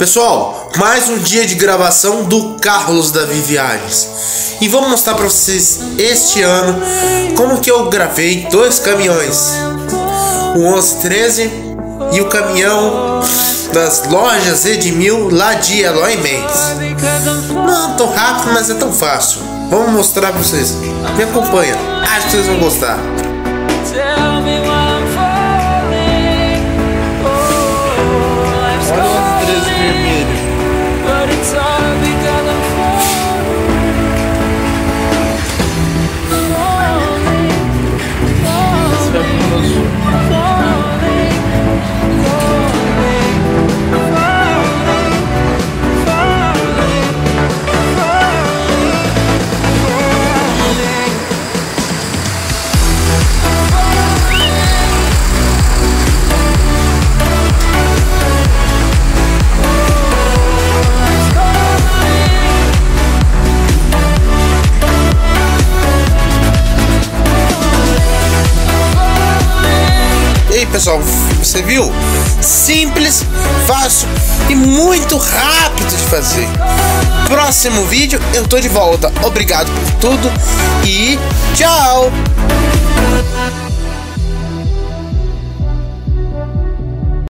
Pessoal, mais um dia de gravação do Carlos da Viagens. E vou mostrar para vocês este ano como que eu gravei dois caminhões. O 1113 e o caminhão das lojas Edmil lá de Eloy Mendes. Não tão rápido, mas é tão fácil. Vamos mostrar para vocês. Me acompanha. Acho que vocês vão gostar. Tell me why pessoal, você viu? Simples, fácil e muito rápido de fazer. Próximo vídeo eu tô de volta. Obrigado por tudo e tchau!